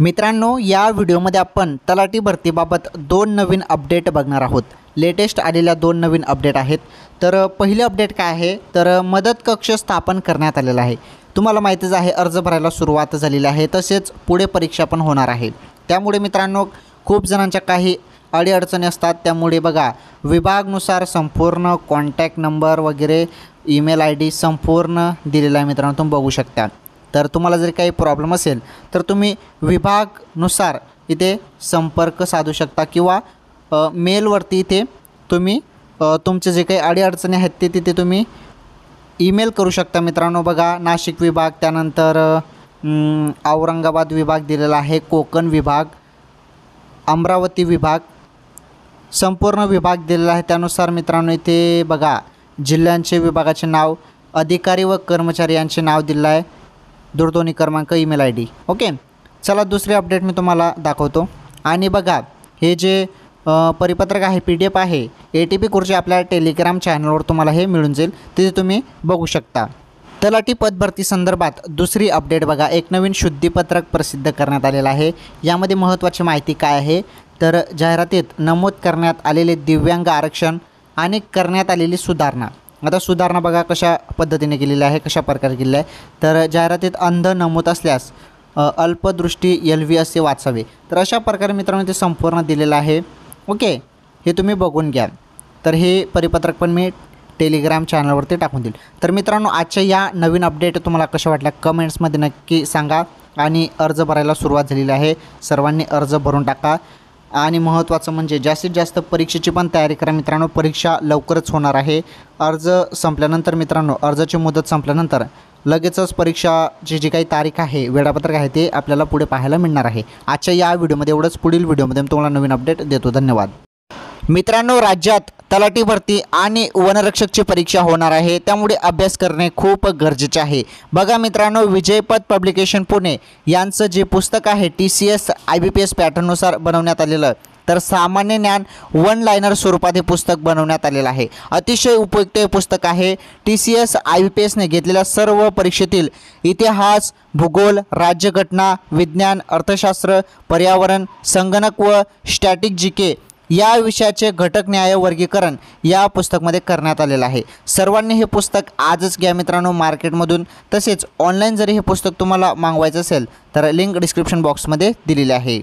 मित्रांनो या व्हिडिओमध्ये आपण तलाठी भरतीबाबत दोन नवीन अपडेट बघणार आहोत. लेटेस्ट आलेल्या दोन नवीन अपडेट आहेत. तर पहिले पहिलं अपडेट काय आहे? तर मदत कक्ष स्थापन करण्यात आलेला आहे. तुम्हाला माहितीच आहे अर्ज भरायला सुरुवात झालेली आहे. तसेच पुढे परीक्षा पण होणार आहे. त्यामुळे मित्रांनो खूप जणांच्या काही अडीअडचणी असतात. त्यामुळे बघा विभागनुसार संपूर्ण कॉन्टॅक्ट नंबर वगैरे ईमेल आय डी संपूर्ण दिलेला आहे मित्रांनो तुम्ही बघू शकता. तर तुम्हाला जर काही प्रॉब्लेम असेल तर तुम्ही विभागनुसार इथे संपर्क साधू शकता किंवा मेलवरती इथे तुम्ही तुमचे जे काही अडीअडचणी आहेत ते तिथे तुम्ही ईमेल करू शकता. मित्रांनो बघा नाशिक विभाग त्यानंतर औरंगाबाद विभाग दिलेला आहे कोकण विभाग अमरावती विभाग संपूर्ण विभाग दिलेला आहे. त्यानुसार मित्रांनो इथे बघा जिल्ह्यांचे विभागाचे नाव अधिकारी व कर्मचारी यांचे नाव दिलं आहे. दूरध्वनी क्रमांक ईमेल आय डी. ओके? चला दुसरी अपडेट मी तुम्हाला दाखवतो. आणि बघा हे जे परिपत्रक आहे पी डी एफ आहे ए टी पी खुर्ची आपल्या टेलिग्राम चॅनलवर तुम्हाला हे मिळून जाईल. तिथे तुम्ही बघू शकता. तलाठी पदभरती संदर्भात दुसरी अपडेट बघा. एक नवीन शुद्धीपत्रक प्रसिद्ध करण्यात आलेलं आहे. यामध्ये महत्त्वाची माहिती काय आहे? तर जाहिरातीत नमूद करण्यात आलेले दिव्यांग आरक्षण आणि करण्यात आलेली सुधारणा. आता सुधारणा बघा कशा पद्धतीने केलेली आहे कशा प्रकारे केलेली आहे. तर जाहिरातीत अंध नमूद असल्यास अल्पदृष्टी एल व्ही असे वाचावे. तर अशा प्रकारे मित्रांनो ते संपूर्ण दिलेलं आहे. ओके हे तुम्ही बघून घ्या. तर हे परिपत्रक पण मी टेलिग्राम चॅनलवरती टाकून देईल. तर मित्रांनो आजच्या या नवीन अपडेट तुम्हाला कशा वाटल्या कमेंट्समध्ये नक्की सांगा. आणि अर्ज भरायला सुरुवात झालेली आहे. सर्वांनी अर्ज भरून टाका. आणि महत्त्वाचं म्हणजे जास्तीत जास्त परीक्षेची पण तयारी करा. मित्रांनो परीक्षा लवकरच होणार आहे. अर्ज संपल्यानंतर मित्रांनो अर्जाची मुदत संपल्यानंतर लगेचच परीक्षाची जी काही तारीख आहे वेळापत्रक आहे ते आपल्याला पुढे पाहायला मिळणार आहे. आजच्या या व्हिडिओमध्ये एवढंच पुढील व्हिडिओमध्ये मी तुम्हाला नवीन अपडेट देतो. धन्यवाद. मित्रांनो राज्यात तलाठी भरती आणि वनरक्षकची परीक्षा होणार आहे. त्यामुळे अभ्यास करणे खूप गरजेचे आहे. बघा मित्रांनो विजयपद पब्लिकेशन पुणे यांचं जे पुस्तक आहे T C S I B P S पॅटर्ननुसार बनवण्यात आलेलं तर सामान्य ज्ञान वन लायनर स्वरूपात हे पुस्तक बनवण्यात आलेलं आहे. अतिशय उपयुक्त हे पुस्तक आहे. T C S I B P एसने घेतलेल्या सर्व परीक्षेतील इतिहास भूगोल राज्यघटना विज्ञान अर्थशास्त्र पर्यावरण संगणक व स्टॅटिक जी के या विषयाचे घटक न्याय वर्गीकरण या पुस्तकमध्ये करण्यात आलेलं आहे. सर्वांनी हे पुस्तक आजच घ्या मित्रांनो मार्केटमधून. तसेच ऑनलाईन जरी हे पुस्तक तुम्हाला मागवायचं असेल तर लिंक डिस्क्रिप्शन बॉक्समध्ये दिलेली आहे.